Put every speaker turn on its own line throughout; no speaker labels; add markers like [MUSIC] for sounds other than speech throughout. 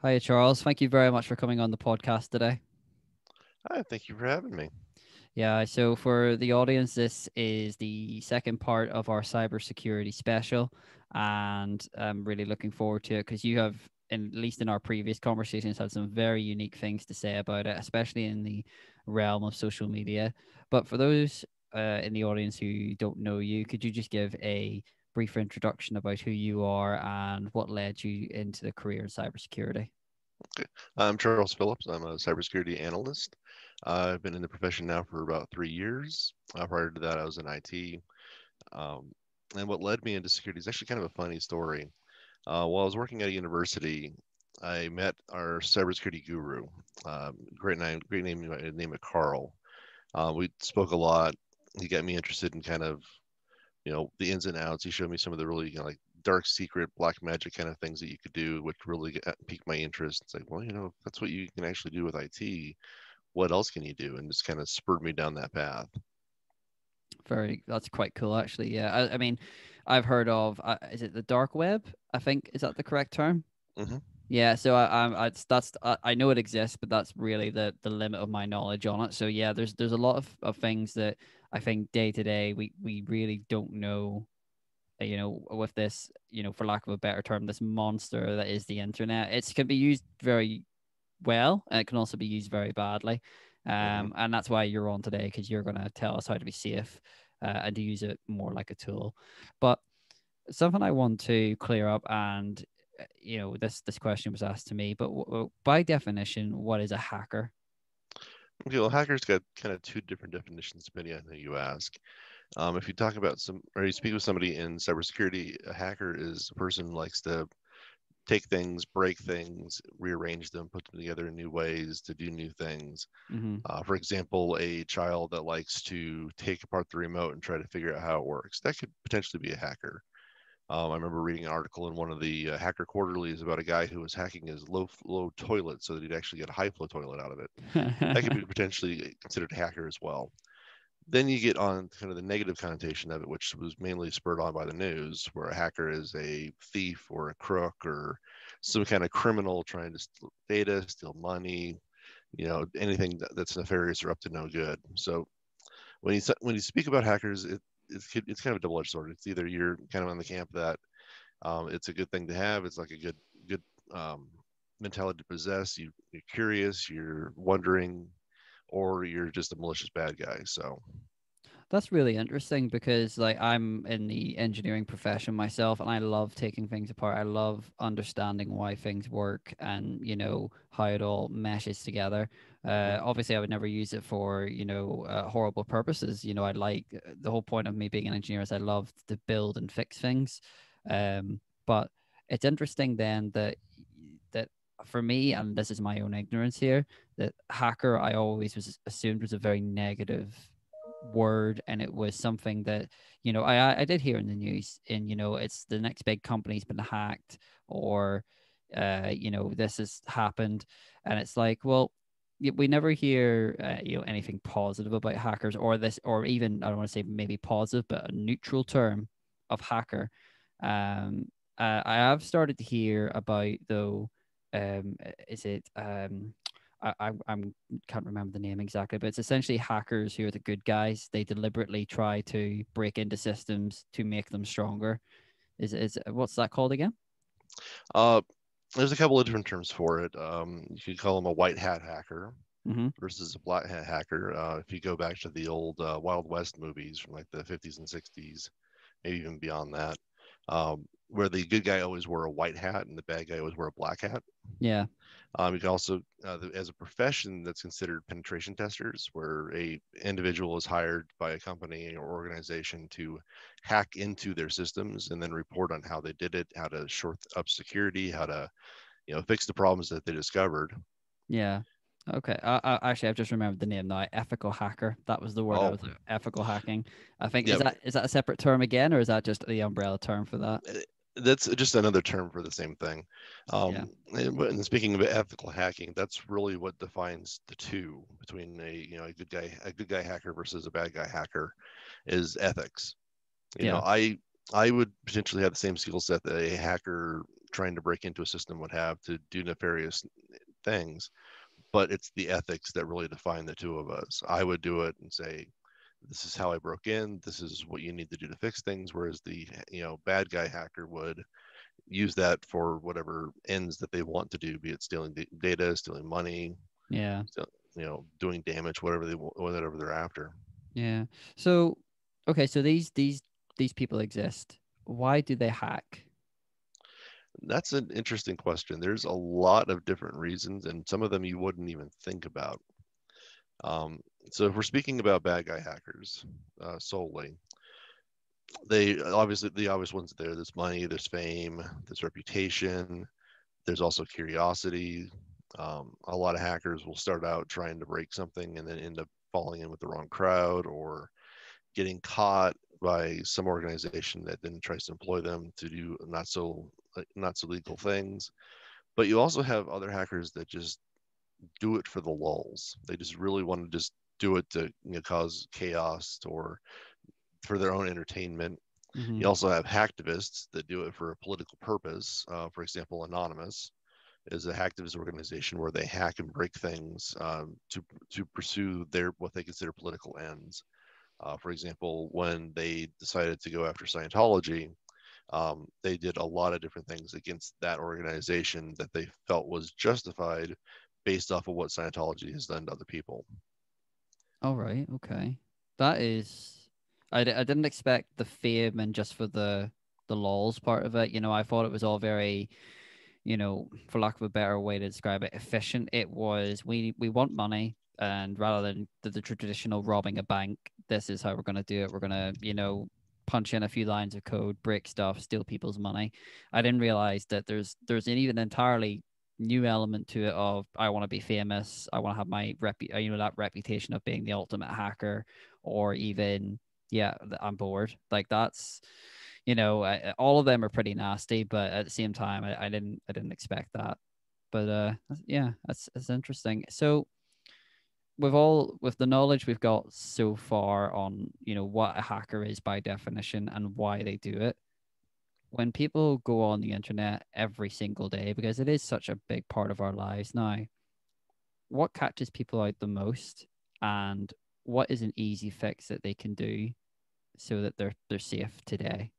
Hi, Charles. Thank you very much for coming on the podcast today.
Hi, thank you for having me.
Yeah, so for the audience, this is the second part of our cybersecurity special, and I'm really looking forward to it because you have, in, at least in our previous conversations, had some very unique things to say about it, especially in the realm of social media. But for those uh, in the audience who don't know you, could you just give a brief introduction about who you are and what led you into the career in cybersecurity?
Okay. I'm Charles Phillips. I'm a cybersecurity analyst. Uh, I've been in the profession now for about three years. Uh, prior to that, I was in IT. Um, and what led me into security is actually kind of a funny story. Uh, while I was working at a university, I met our cybersecurity guru. Um, great name, great name, name it Carl. Uh, we spoke a lot. He got me interested in kind of, you know, the ins and outs. He showed me some of the really, you know, like dark secret, black magic kind of things that you could do, which really piqued my interest. It's like, well, you know, that's what you can actually do with IT. What else can you do? And just kind of spurred me down that path.
Very, that's quite cool, actually. Yeah, I, I mean, I've heard of, uh, is it the dark web? I think is that the correct term?
Mm-hmm.
Yeah, so I, I, I that's I, I know it exists, but that's really the the limit of my knowledge on it. So yeah, there's there's a lot of, of things that I think day to day we we really don't know uh, you know with this you know for lack of a better term this monster that is the internet. It can be used very well and it can also be used very badly. Um, mm-hmm. and that's why you're on today because you're going to tell us how to be safe uh, and to use it more like a tool. But something i want to clear up and uh, you know this this question was asked to me but w- by definition what is a hacker
okay well hackers got kind of two different definitions depending on who you ask um, if you talk about some, or you speak with somebody in cybersecurity, a hacker is a person who likes to take things, break things, rearrange them, put them together in new ways to do new things. Mm-hmm. Uh, for example, a child that likes to take apart the remote and try to figure out how it works. That could potentially be a hacker. Um, I remember reading an article in one of the uh, hacker quarterlies about a guy who was hacking his low flow toilet so that he'd actually get a high flow toilet out of it. that could be [LAUGHS] potentially considered a hacker as well then you get on kind of the negative connotation of it, which was mainly spurred on by the news, where a hacker is a thief or a crook or some kind of criminal trying to steal data, steal money, you know, anything that's nefarious or up to no good. So when you when you speak about hackers, it, it's it's kind of a double-edged sword. It's either you're kind of on the camp that um, it's a good thing to have, it's like a good good um, mentality to possess. You, you're curious, you're wondering, or you're just a malicious bad guy. So
that's really interesting because like I'm in the engineering profession myself and I love taking things apart. I love understanding why things work and you know how it all meshes together. Uh, obviously, I would never use it for you know uh, horrible purposes. You know, I like uh, the whole point of me being an engineer is I love to build and fix things. Um, but it's interesting then that that for me, and this is my own ignorance here, that hacker I always was assumed was a very negative word and it was something that you know I I did hear in the news and you know it's the next big company's been hacked or uh you know this has happened. And it's like well we never hear uh, you know anything positive about hackers or this or even I don't want to say maybe positive but a neutral term of hacker. Um uh, I have started to hear about though um is it um I, I I'm can't remember the name exactly, but it's essentially hackers who are the good guys. They deliberately try to break into systems to make them stronger. Is is what's that called again?
Uh, there's a couple of different terms for it. Um, you could call them a white hat hacker mm-hmm. versus a black hat hacker. Uh, if you go back to the old uh, Wild West movies from like the 50s and 60s, maybe even beyond that, um, where the good guy always wore a white hat and the bad guy always wore a black hat.
Yeah.
Um, you can also, uh, as a profession, that's considered penetration testers, where a individual is hired by a company or organization to hack into their systems and then report on how they did it, how to short up security, how to, you know, fix the problems that they discovered.
Yeah. Okay. I, I, actually, I've just remembered the name now. Ethical hacker. That was the word. Oh. Was, ethical hacking. I think is that is that a separate term again, or is that just the umbrella term for that?
That's just another term for the same thing. Um, yeah. and, and, speaking of ethical hacking, that's really what defines the two between a you know a good guy a good guy hacker versus a bad guy hacker is ethics. You yeah. know, I I would potentially have the same skill set that a hacker trying to break into a system would have to do nefarious things but it's the ethics that really define the two of us i would do it and say this is how i broke in this is what you need to do to fix things whereas the you know bad guy hacker would use that for whatever ends that they want to do be it stealing data stealing money
yeah.
you know doing damage whatever they whatever they're after.
Yeah. So okay so these these these people exist. Why do they hack?
That's an interesting question. There's a lot of different reasons and some of them you wouldn't even think about um, so if we're speaking about bad guy hackers uh, solely they obviously the obvious ones there there's money there's fame there's reputation there's also curiosity. Um, a lot of hackers will start out trying to break something and then end up falling in with the wrong crowd or getting caught by some organization that then tries to employ them to do not so not so legal things. But you also have other hackers that just do it for the lulls they just really want to just do it to you know, cause chaos or for their own entertainment mm-hmm. you also have hacktivists that do it for a political purpose uh, for example anonymous is a hacktivist organization where they hack and break things um, to to pursue their what they consider political ends. Uh, for example, when they decided to go after Scientology, um, they did a lot of different things against that organization that they felt was justified based off of what Scientology has done to other people.
All right. Okay. That is. I, I didn't expect the fame and just for the the laws part of it. You know, I thought it was all very you know, for lack of a better way to describe it, efficient. It was we we want money, and rather than the, the traditional robbing a bank, this is how we're going to do it. We're going to, you know, punch in a few lines of code, break stuff, steal people's money. I didn't realize that there's there's an even entirely new element to it of I want to be famous. I want to have my rep, you know, that reputation of being the ultimate hacker, or even yeah, I'm bored. Like that's you know, I, all of them are pretty nasty, but at the same time, I, I didn't I didn't expect that. But uh, yeah, that's that's interesting. So with all with the knowledge we've got so far on you know what a hacker is by definition and why they do it when people go on the internet every single day because it is such a big part of our lives now what catches people out the most and what is an easy fix that they can do so that they're they're safe today?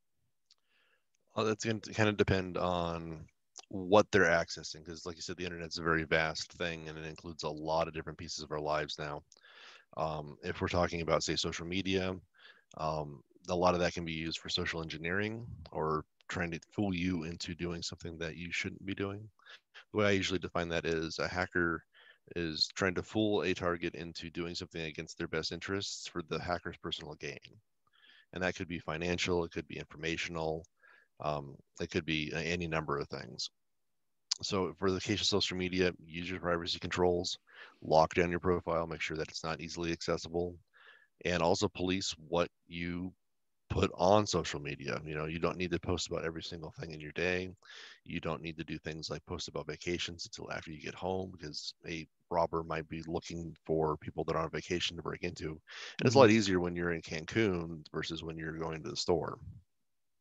Well, that's going to kind of depend on what they're accessing because like you said the internet's a very vast thing and it includes a lot of different pieces of our lives now. Um, if we're talking about say social media um, a lot of that can be used for social engineering or trying to fool you into doing something that you shouldn't be doing the way i usually define that is a hacker is trying to fool a target into doing something against their best interests for the hacker's personal gain and that could be financial it could be informational um, it could be any number of things. So for the case of social media, use your privacy controls, lock down your profile, make sure that it's not easily accessible, and also police what you put on social media. You know, you don't need to post about every single thing in your day. You don't need to do things like post about vacations until after you get home because a robber might be looking for people that are on vacation to break into. And mm-hmm. it's a lot mm-hmm. easier when you're in Cancun versus when you're going to the store.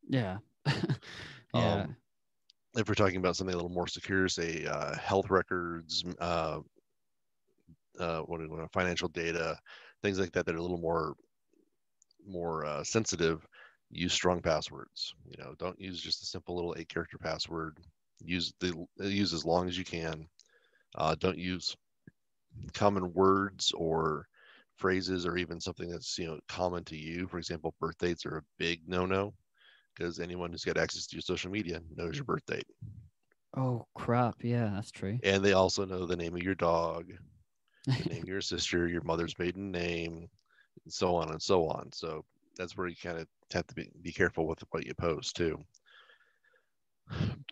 Yeah. [LAUGHS]
yeah. Um, if we're talking about something a little more secure, say uh, health records, uh, uh, what, what financial data, things like that that are a little more more uh, sensitive, use strong passwords. You know, don't use just a simple little eight character password. Use the use as long as you can. Uh, don't use common words or phrases or even something that's you know common to you. For example, birthdays are a big no no because anyone who's got access to your social media knows your birth date.
Oh crap! Yeah, that's true.
And they also know the name of your dog, the [LAUGHS] name of your sister, your mother's maiden name, and so on and so on. So that's where you kind of have to be, be careful with what you post too.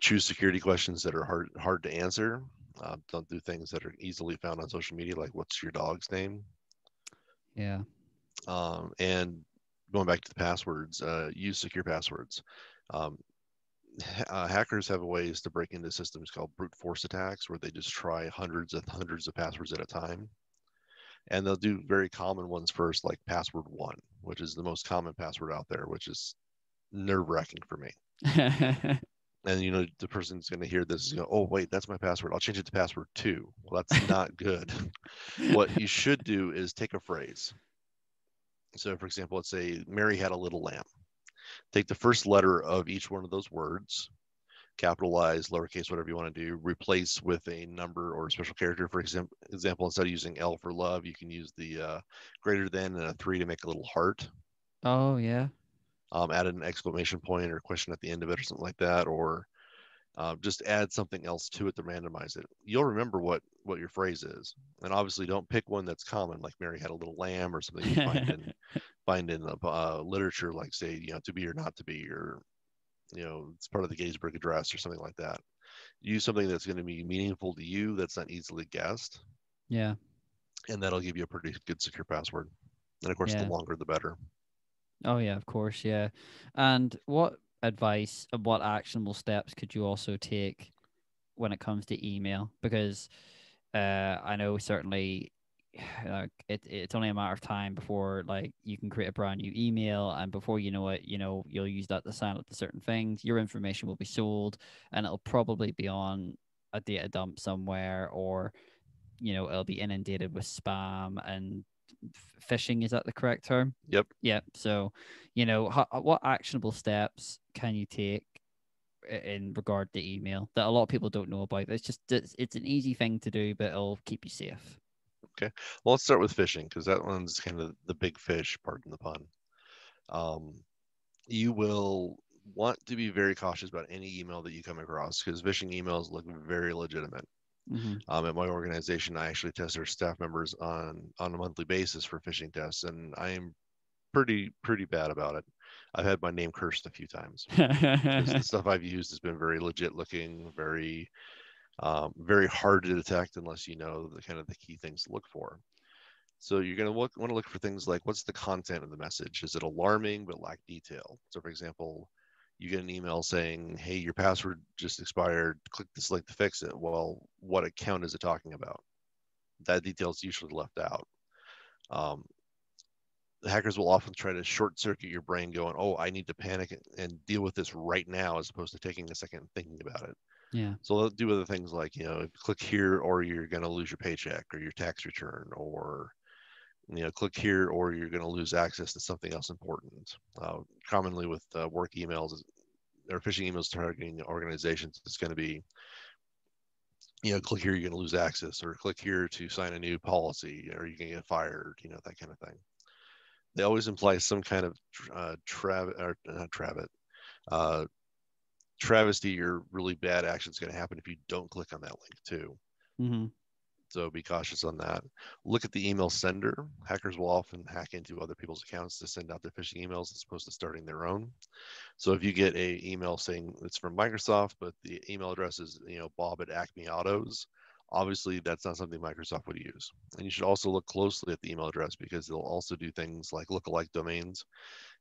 Choose security questions that are hard hard to answer. Uh, don't do things that are easily found on social media, like what's your dog's name.
Yeah.
Um, and going back to the passwords, uh, use secure passwords. Um, uh, hackers have ways to break into systems called brute force attacks, where they just try hundreds and hundreds of passwords at a time. And they'll do very common ones first, like password one, which is the most common password out there, which is nerve wracking for me. [LAUGHS] and you know the person's going to hear this, you know, oh wait, that's my password. I'll change it to password two. Well, that's [LAUGHS] not good. what you should do is take a phrase. So, for example, let's say Mary had a little lamb. Take the first letter of each one of those words, capitalize, lowercase, whatever you want to do, replace with a number or a special character. For example, example, instead of using L for love, you can use the uh, greater than and a three to make a little heart.
Oh yeah.
Um, add an exclamation point or question at the end of it or something like that, or uh, just add something else to it to randomize it. You'll remember what what your phrase is, and obviously don't pick one that's common, like Mary had a little lamb or something you find in [LAUGHS] find in the uh, literature, like say you know to be or not to be, or you know it's part of the Gettysburg Address or something like that. Use something that's going to be meaningful to you, that's not easily guessed.
Yeah.
And that'll give you a pretty good secure password. And of course,
Yeah.
the longer the better.
Oh yeah, of course, yeah. And what advice and what actionable steps could you also take when it comes to email? Because uh, I know certainly like it, it's only a matter of time before like you can create a brand new email and before you know it you know you'll use that to sign up to certain things. Your information will be sold and it'll probably be on a data dump somewhere or you know it'll be inundated with spam and phishing is that the correct term?
Yep.
yep. So you know ho- what actionable steps can you take in regard to email that a lot of people don't know about? It's just it's, it's an easy thing to do but it'll keep you safe
Well, let's start with phishing because that one's kind of the big fish, pardon the pun. Um, you will want to be very cautious about any email that you come across because phishing emails look very legitimate.
Mhm.
Um, at my organization, I actually test our staff members on on a monthly basis for phishing tests, and I am pretty pretty bad about it. I've had my name cursed a few times. the [LAUGHS] stuff I've used has been very legit looking, very um, very hard to detect unless you know the kind of the key things to look for. So you're going to look want to look for things like what's the content of the message? Is it alarming but lack detail? So for example, you get an email saying, "Hey, your password just expired. Click this link to fix it." Well, what account is it talking about? That detail is usually left out. Um, the hackers will often try to short circuit your brain, going, "Oh, I need to panic and deal with this right now," as opposed to taking a second and thinking about it.
Yeah
So they'll do other things like, you know, click here or you're going to lose your paycheck or your tax return or, you know, click here or you're going to lose access to something else important. Uh, commonly with uh, work emails or phishing emails targeting organizations, it's going to be, you know, click here, you're going to lose access or click here to sign a new policy or you can get fired, you know, that kind of thing. They always imply some kind of uh, or not travet, uh, travesty or really bad action is going to happen if you don't click on that link too.
hmm
So be cautious on that. Look at the email sender. Hackers will often hack into other people's accounts to send out their phishing emails as opposed to starting their own. So if you get a email saying it's from Microsoft, but the email address is you know Bob at Acme Autos, obviously that's not something Microsoft would use. And you should also look closely at the email address because they'll also do things like lookalike domains.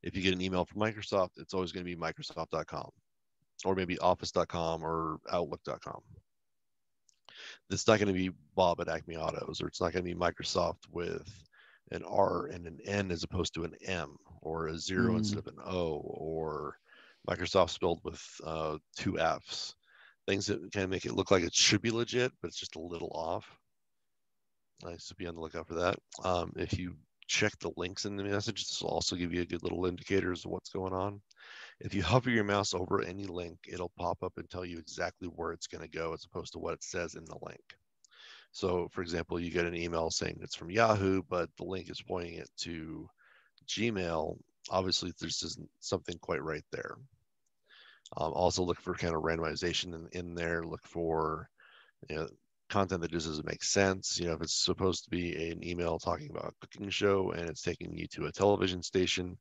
If you get an email from Microsoft, it's always going to be Microsoft.com or maybe Office.com or Outlook.com. It's not going to be Bob at Acme Autos, or it's not going to be Microsoft with an R and an N as opposed to an M, or a zero
Mm.
instead of an O, or Microsoft spelled with uh, two Fs. Things that kind of make it look like it should be legit, but it's just a little off. Nice to be on the lookout for that. Um, if you check the links in the message, this will also give you a good little indicators of what's going on. If you [LAUGHS] hover your mouse over any link, it'll pop up and tell you exactly where it's going to go as opposed to what it says in the link. So, for example, you get an email saying it's from Yahoo, but the link is pointing it to Gmail. Obviously, there's isn't something quite right there. Um, also, look for kind of randomization in, in there. Look for you know, content that just doesn't make sense. You know, if it's supposed to be an email talking about a cooking show and it's taking you to a television station,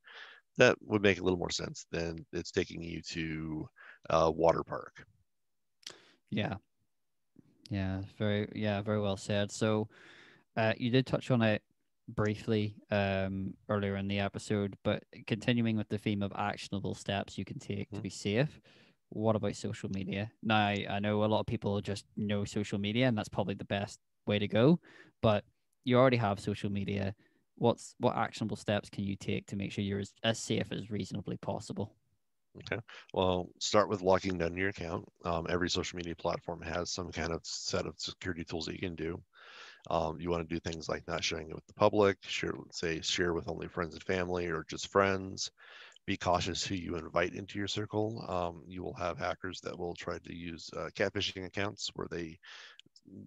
that would make a little more sense than it's taking you to a water park.
Yeah. Yeah, very yeah, very well said. So uh you did touch on it briefly um earlier in the episode, but continuing with the theme of actionable steps you can take to
Mhm.
be safe. What about social media? Now, I know a lot of people just know social media and that's probably the best way to go, but you already have social media. What's what actionable steps can you take to make sure you're as, as safe as reasonably possible?
Okay. Well, start with locking down your account. Um, every social media platform has some kind of set of security tools that you can do. Um, you want to do things like not sharing it with the public, share, say, share with only friends and family or just friends. Be cautious who you invite into your circle. Um, you will have hackers that will try to use uh, catfishing accounts where they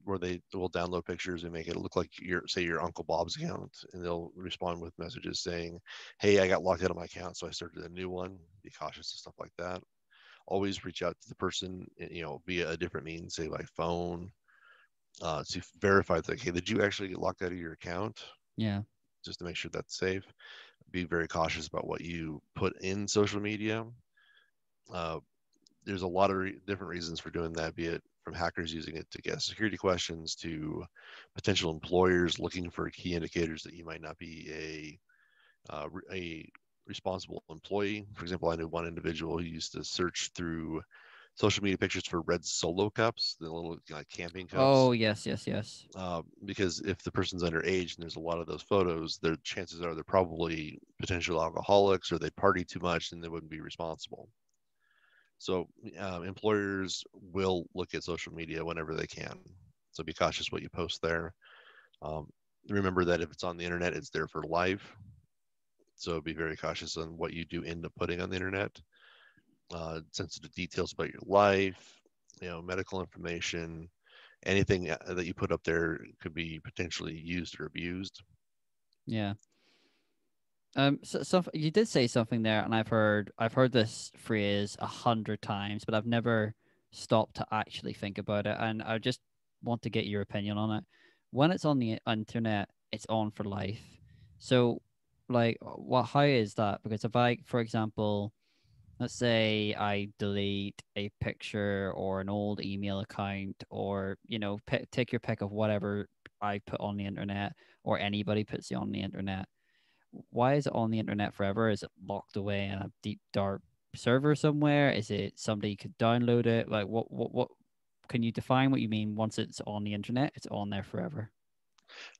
where they will download pictures and make it look like your say your uncle bob's account and they'll respond with messages saying hey i got locked out of my account so i started a new one be cautious of stuff like that. Always reach out to the person eh, you know via a different means say by phone uh, to verify that hey did you actually get locked out of your account?
Yeah.
Just to make sure that's safe. Be very cautious about what you put in social media. Uh, there's a lot of re- different reasons for doing that be it from hackers using it to get security questions to potential employers looking for key indicators that you might not be a uh, a responsible employee. For example, I knew one individual who used to search through social media pictures for red solo cups, the little like camping cups.
Oh yes, yes, yes.
Uh, because if the person's underage and there's a lot of those photos, the chances are they're probably potential alcoholics or they party too much and they wouldn't be responsible. So uh, employers will look at social media whenever they can. So be cautious what you post there. Um, remember that if it's on the internet, it's there for life. So be very cautious on what you do end up putting on the internet. Uh, sensitive details about your life, you know, medical information, anything uh, that you put up there could be potentially used or abused.
Yeah. Um, so, so you did say something there, and I've heard I've heard this phrase a hundred times, but I've never stopped to actually think about it. And I just want to get your opinion on it. When it's on the internet, it's on for life. So, like, what? How is that? Because if I, for example, let's say I delete a picture or an old email account, or you know, take your pick of whatever I put on the internet, or anybody puts it on the internet why is it on the internet forever? Is it locked away in a deep dark server somewhere? Is it somebody could download it? Like what what what can you define what you mean once it's on the internet, it's on there forever?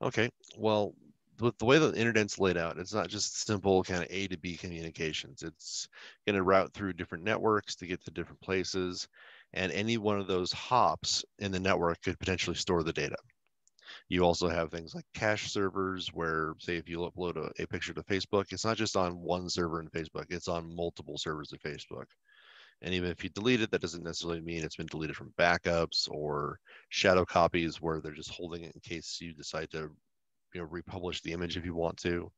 Okay. Well, with the way the internet's laid out, it's not just simple kind of A to B communications. It's going to route through different networks to get to different places. And any one of those hops in the network could potentially store the data. You also have things like cache servers where, say, if you upload a, a picture to Facebook, it's not just on one server in Facebook, it's on multiple servers of Facebook. And even if you delete it, that doesn't necessarily mean it's been deleted from backups or shadow copies where they're just holding it in case you decide to you know, republish the image if you want to.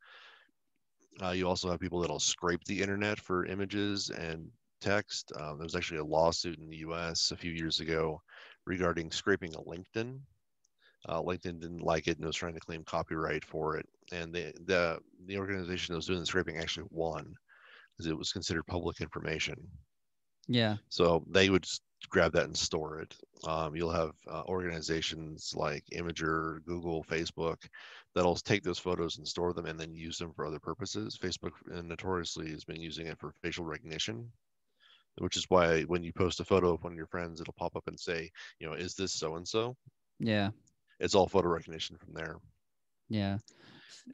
Uh, you also have people that'll scrape the internet for images and text. Um, there was actually a lawsuit in the US a few years ago regarding scraping a LinkedIn uh, LinkedIn didn't like it and was trying to claim copyright for it. And the the the organization that was doing the scraping actually won because it was considered public information.
Yeah.
So they would grab that and store it. Um, you'll have uh, organizations like Imgur, Google, Facebook that'll take those photos and store them and then use them for other purposes. Facebook uh, notoriously has been using it for facial recognition, which is why when you post a photo of one of your friends, it'll pop up and say, you know, is this so and so?
Yeah
it's all photo recognition from there.
Yeah.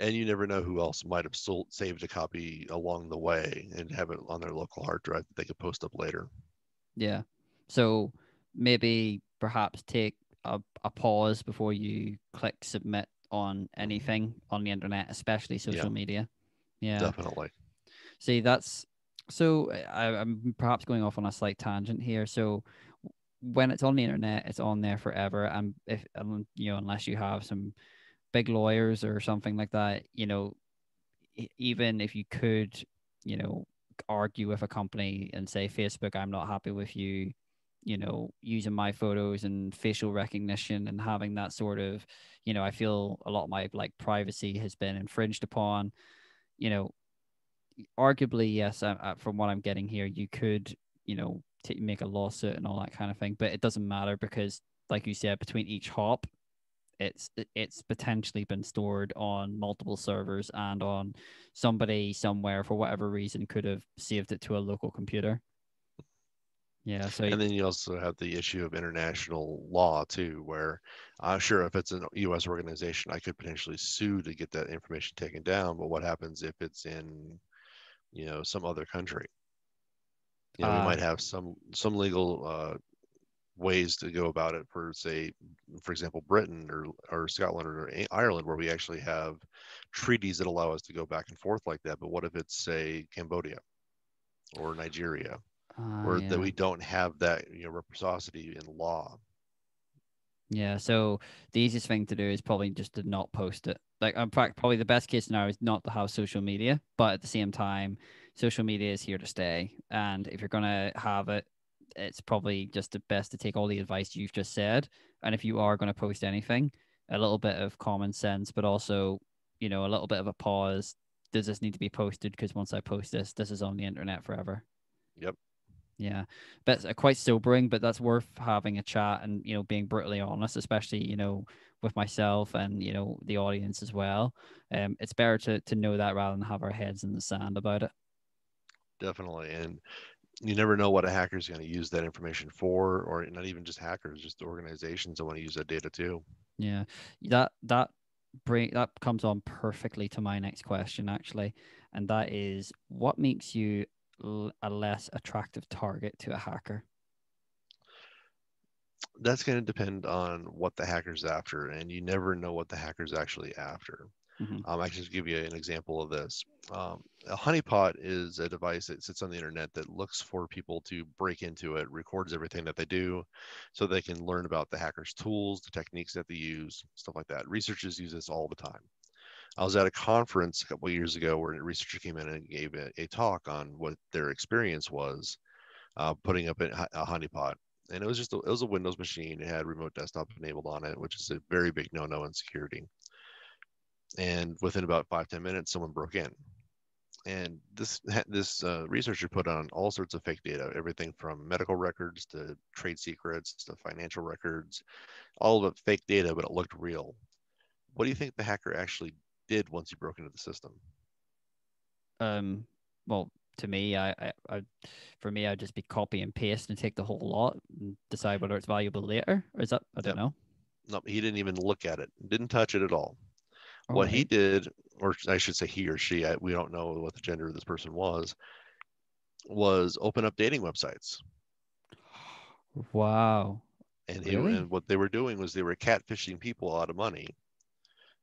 And you never know who else might have sold, saved a copy along the way and have it on their local hard drive that they could post up later.
Yeah. So maybe perhaps take a, a pause before you click submit on anything on the internet, especially social yeah. media. Yeah.
Definitely.
See, that's so I, I'm perhaps going off on a slight tangent here. So when it's on the internet, it's on there forever. And if um, you know, unless you have some big lawyers or something like that, you know, even if you could, you know, argue with a company and say, Facebook, I'm not happy with you, you know, using my photos and facial recognition and having that sort of, you know, I feel a lot of my like privacy has been infringed upon, you know, arguably, yes, from what I'm getting here, you could, you know, to make a lawsuit and all that kind of thing. But it doesn't matter because, like you said, between each hop, it's it's potentially been stored on multiple servers and on somebody somewhere for whatever reason could have saved it to a local computer. Yeah. So
and then you also have the issue of international law too, where I'm uh, sure if it's a U.S. organization, I could potentially sue to get that information taken down. But what happens if it's in, you know, some other country? You know, we
Uh,
might have some some legal uh, ways to go about it for, say, for example, Britain or or Scotland or Ireland, where we actually have treaties that allow us to go back and forth like that. But what if it's say Cambodia or Nigeria,
uh,
where
yeah.
that we don't have that you know reciprocity in law?
Yeah, so the easiest thing to do is probably just to not post it. Like, in fact, probably the best case scenario is not to have social media, but at the same time, social media is here to stay. And if you're gonna have it, it's probably just the best to take all the advice you've just said. And if you are gonna post anything, a little bit of common sense, but also, you know, a little bit of a pause. Does this need to be posted? Because once I post this, this is on the internet forever.
Yep.
Yeah, but it's quite sobering. But that's worth having a chat and you know being brutally honest, especially you know with myself and you know the audience as well. Um, it's better to to know that rather than have our heads in the sand about it.
Definitely, and you never know what a hacker is going to use that information for, or not even just hackers, just organizations that want to use that data too.
Yeah, that that bring that comes on perfectly to my next question actually, and that is what makes you l- a less attractive target to a hacker.
That's going to depend on what the hacker's after, and you never know what the hacker's actually after.
Mhm.
Um, I can just give you an example of this. Um, a honeypot is a device that sits on the internet that looks for people to break into it, records everything that they do, so they can learn about the hacker's tools, the techniques that they use, stuff like that. Researchers use this all the time. I was at a conference a couple years ago where a researcher came in and gave a, a talk on what their experience was uh, putting up a, a honeypot. And it was just a, it was a Windows machine. It had remote desktop enabled on it, which is a very big no-no in security. And within about five ten minutes, someone broke in. And this this uh, researcher put on all sorts of fake data, everything from medical records to trade secrets to financial records, all of it fake data, but it looked real. What do you think the hacker actually did once he broke into the system?
Um, well, to me, I, I, I, for me, I'd just be copy and paste and take the whole lot and decide whether it's valuable later. Or is that I don't
Yep.
know.
No, he didn't even look at it, didn't touch it at all. What oh,
he
did, or I should say he or she, I, we don't know what the gender of this person was, was open up dating websites. [GASPS]
Wow.
And, he,
Really?
and what they were doing was they were catfishing people out of money,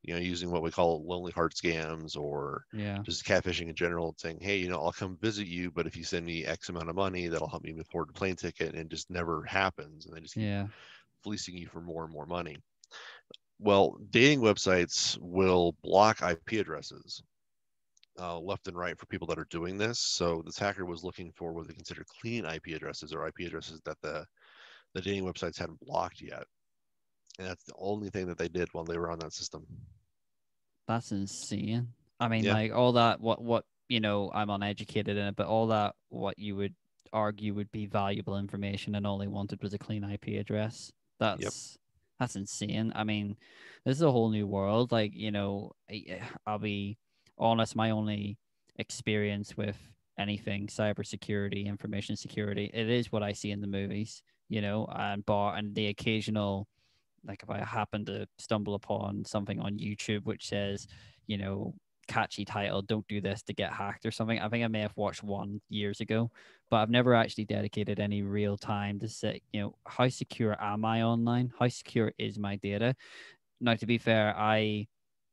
you know, using what we call lonely heart scams or
Yeah.
just catfishing in general, saying, hey, you know, I'll come visit you, but if you send me X amount of money, that'll help me afford a plane ticket. And it just never happens. And they just keep
Yeah.
fleecing you for more and more money. Well, dating websites will block IP addresses uh, left and right for people that are doing this. So this hacker was looking for what they consider clean IP addresses or IP addresses that the the dating websites hadn't blocked yet. And that's the only thing that they did while they were on that system.
That's insane. I mean,
Yeah.
like all that. What what you know, I'm uneducated in it, but all that what you would argue would be valuable information, and all they wanted was a clean IP address. That's that's insane. I mean, this is a whole new world. Like you know, [SIGHS] I'll be honest. My only experience with anything cybersecurity, information security, it is what I see in the movies. You know, and bar and the occasional like if I happen to stumble upon something on YouTube which says, you know, catchy title, don't do this to get hacked or something. I think I may have watched one years ago, but I've never actually dedicated any real time to say, you know, how secure am I online? How secure is my data? Now, to be fair, I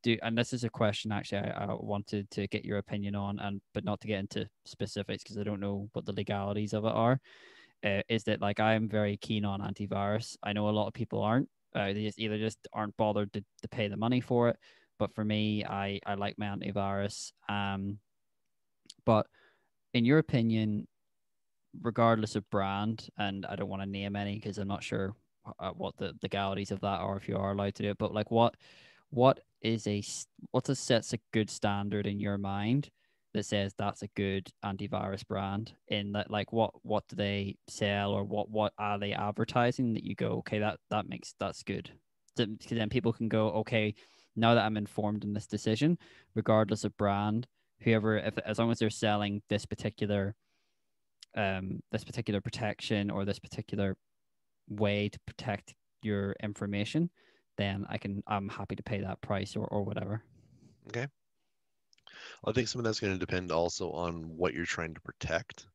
do, and this is a question actually I, I wanted to get your opinion on, and but not to get into specifics because I don't know what the legalities of it are. Uh, is that like I'm very keen on antivirus? I know a lot of people aren't. Uh, they just either just aren't bothered to, to pay the money for it. But for me, I I like my antivirus. Um, but in your opinion, regardless of brand, and I don't want to name any because I'm not sure uh, what the legalities of that are if you are allowed to do it. But like, what what is a what's a sets a good standard in your mind that says that's a good antivirus brand? In that, like, what what do they sell or what what are they advertising that you go, okay, that that makes that's good. Because then people can go, okay, now that I'm informed in this decision, regardless of brand, whoever, if as long as they're selling this particular um this particular protection or this particular way to protect your information, then I can I'm happy to pay that price or, or whatever. Okay.
I think some of that's going to depend also on what you're trying to protect.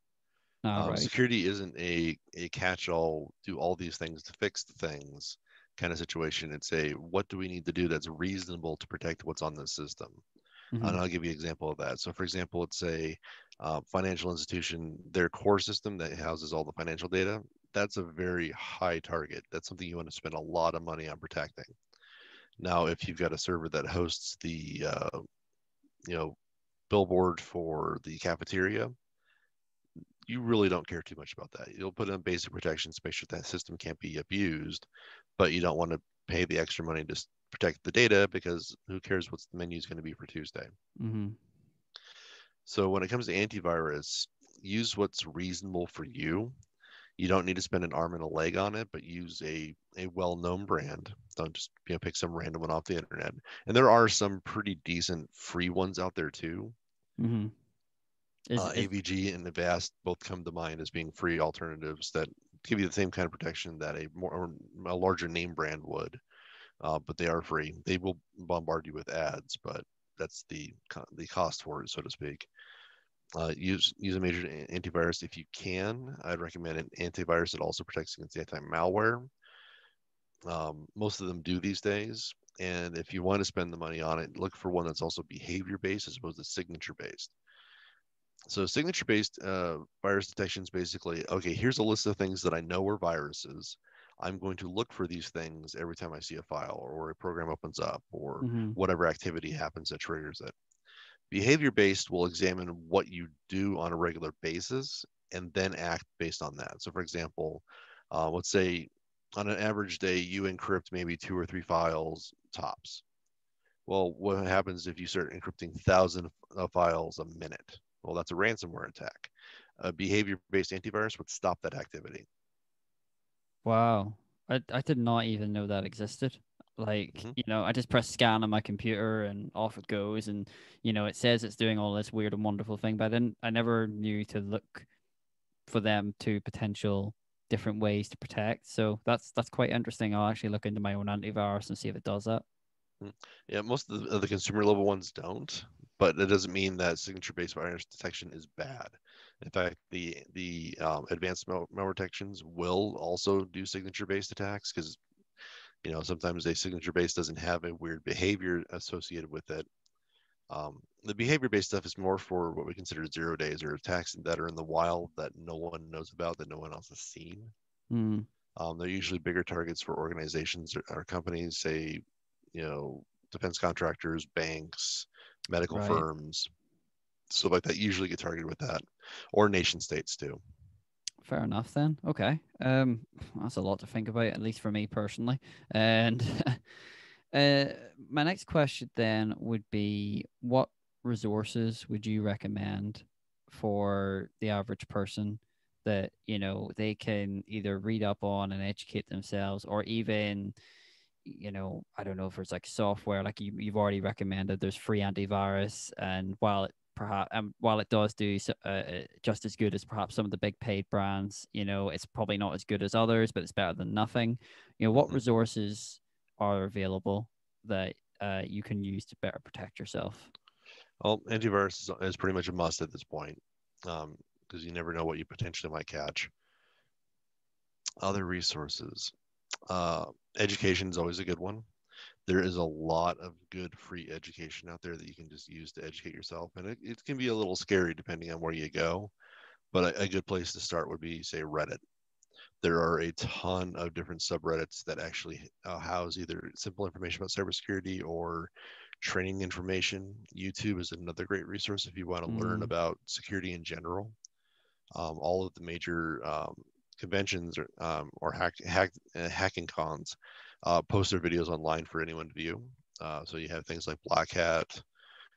Um,
right.
Security isn't a a catch-all, do all these things to fix the things kind of situation. and say, what do we need to do that's reasonable to protect what's on the system.
Mhm.
And I'll give you an example of that. So, for example, let's say uh, financial institution, their core system that houses all the financial data, that's a very high target. That's something you want to spend a lot of money on protecting. Now, if you've got a server that hosts the, uh, you know, billboard for the cafeteria, you really don't care too much about that. You'll put in basic protections to make sure that system can't be abused, but you don't want to pay the extra money to protect the data because who cares what the menu is going to be for Tuesday.
Mm-hmm.
So when it comes to antivirus, use what's reasonable for you. You don't need to spend an arm and a leg on it, but use a, a well-known brand. Don't just you know, pick some random one off the internet. And there are some pretty decent free ones out there too.
Mm-hmm. Is,
uh,
is-
AVG and Avast both come to mind as being free alternatives that give you the same kind of protection that a more a larger name brand would. Uh, but they are free. They will bombard you with ads, but that's the the cost for it, so to speak. Uh, use use a major antivirus if you can. I'd recommend an antivirus that also protects against anti-malware. Um, most of them do these days, and if you want to spend the money on it, look for one that's also behavior-based as opposed to signature-based. So signature-based uh, virus detection is basically okay. Here's a list of things that I know are viruses. I'm going to look for these things every time I see a file or a program opens up or
Mhm.
whatever activity happens that triggers it. Behavior based will examine what you do on a regular basis and then act based on that. So, for example, uh, let's say on an average day, you encrypt maybe two or three files tops. Well, what happens if you start encrypting thousand uh, files a minute? Well, that's a ransomware attack. A behavior based antivirus would stop that activity.
Wow. I I did not even know that existed. Like,
Mhm.
you know, I just press scan on my computer and off it goes and you know, it says it's doing all this weird and wonderful thing, but I didn't I never knew to look for them to potential different ways to protect. So that's that's quite interesting. I'll actually look into my own antivirus and see if it does that.
Yeah, most of the, of the consumer level ones don't, but it doesn't mean that signature based virus detection is bad. In fact, the the um, advanced malware detections will also do signature based attacks because you know sometimes a signature based doesn't have a weird behavior associated with it. Um, the behavior based stuff is more for what we consider zero days or attacks that are in the wild that no one knows about that no one else has seen.
Hmm.
Um, they're usually bigger targets for organizations or, or companies, say, you know, defense contractors, banks, medical
Right.
firms, stuff like that. Usually get targeted with that, or nation states too.
Fair enough then. Okay. Um that's a lot to think about, at least for me personally. And [LAUGHS] uh my next question then would be what resources would you recommend for the average person that, you know, they can either read up on and educate themselves or even you know, I don't know if it's like software, like you, you've already recommended, there's free antivirus, and while it perhaps, um, while it does do uh, uh, just as good as perhaps some of the big paid brands, you know, it's probably not as good as others, but it's better than nothing. You know, what
Mhm.
resources are available that uh, you can use to better protect yourself?
Well, antivirus is, is pretty much a must at this point because you never know what you potentially might catch. Other resources. Uh, education is always a good one. There is a lot of good free education out there that you can just use to educate yourself. And it, it can be a little scary depending on where you go. But a, a good place to start would be, say, Reddit. There are a ton of different subreddits that actually uh, house either simple information about cybersecurity or training information. YouTube is another great resource if you want to learn
Mm.
about security in general. Um, all of the major um, conventions or, um, or hack, hack, uh, hacking cons uh, post their videos online for anyone to view. Uh, so you have things like Black Hat,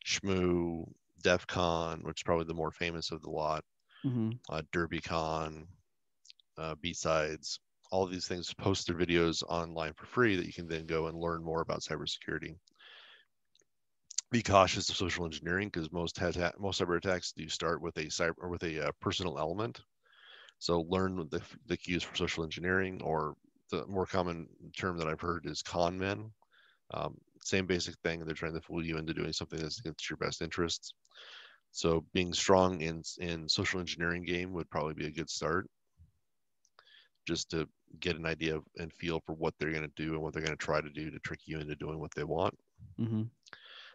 Shmoo, DEF CON, which is probably the more famous of the lot,
Mm-hmm.
uh, DerbyCon, uh, B-Sides. All of these things post their videos online for free that you can then go and learn more about cybersecurity. Be cautious of social engineering because most hat- most cyber attacks do start with a cyber or with a uh, personal element. So learn the, the cues for social engineering, or the more common term that I've heard is con men. Um, same basic thing. They're trying to fool you into doing something that's against your best interests. So being strong in in social engineering game would probably be a good start, just to get an idea of, and feel for what they're going to do and what they're going to try to do to trick you into doing what they want.
Mm-hmm.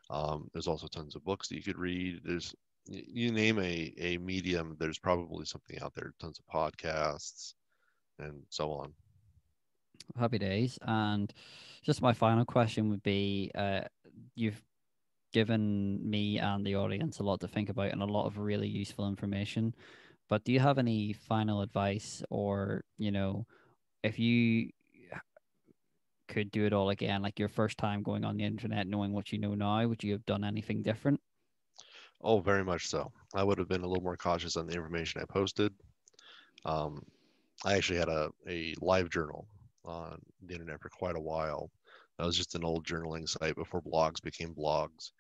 Um, there's also tons of books that you could read. There's you name a a medium, there's probably something out there. Tons of podcasts and so on.
Happy days. And just my final question would be: uh, You've given me and the audience a lot to think about and a lot of really useful information. But do you have any final advice, or you know, if you could do it all again, like your first time going on the internet, knowing what you know now, would you have done anything different?
Oh, very much so. I would have been a little more cautious on the information I posted. Um, I actually had a, a live journal on the internet for quite a while. That was just an old journaling site before blogs became blogs.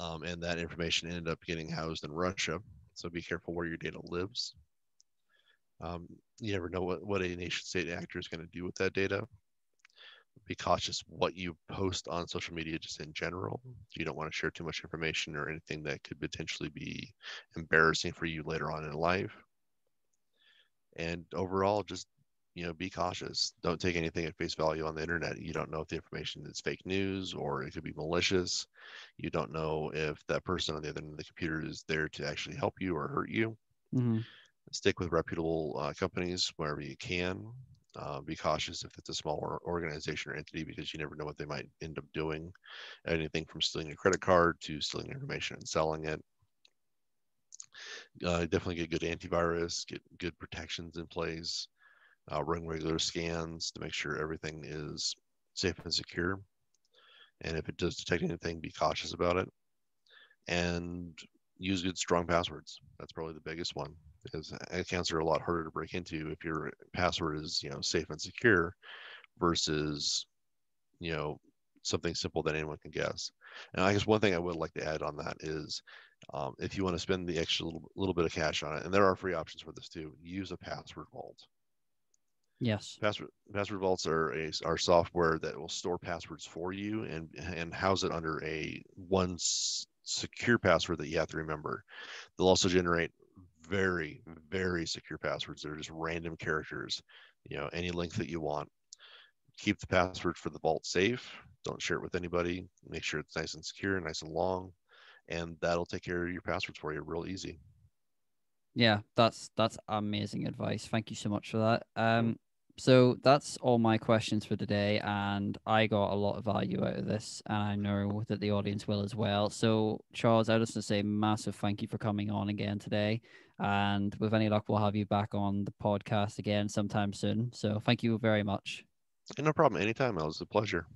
Um, and that information ended up getting housed in Russia. So be careful where your data lives. Um, you never know what, what a nation state actor is going to do with that data be cautious what you post on social media just in general. You don't want to share too much information or anything that could potentially be embarrassing for you later on in life. And overall, just you know, be cautious. Don't take anything at face value on the internet. You don't know if the information is fake news or it could be malicious. You don't know if that person on the other end of the computer is there to actually help you or hurt you.
Mm-hmm.
Stick with reputable uh, companies wherever you can. Uh, be cautious if it's a small organization or entity because you never know what they might end up doing. Anything from stealing your credit card to stealing information and selling it. Uh, definitely get good antivirus, get good protections in place, uh, run regular scans to make sure everything is safe and secure. And if it does detect anything, be cautious about it. And use good strong passwords. That's probably the biggest one because accounts are a lot harder to break into if your password is you know safe and secure versus you know something simple that anyone can guess. And I guess one thing I would like to add on that is um, if you want to spend the extra little, little bit of cash on it, and there are free options for this too, use a password vault.
Yes.
Password password vaults are a are software that will store passwords for you and and house it under a one secure password that you have to remember. They'll also generate very, very secure passwords. They're just random characters, you know, any length that you want. Keep the password for the vault safe. Don't share it with anybody. Make sure it's nice and secure, nice and long, and that'll take care of your passwords for you real easy.
Yeah, that's that's amazing advice. Thank you so much for that. Um, so that's all my questions for today, and I got a lot of value out of this, and I know that the audience will as well. So, Charles, I just want to say massive thank you for coming on again today, and with any luck, we'll have you back on the podcast again sometime soon. So, thank you very much.
No problem. Anytime. It was a pleasure.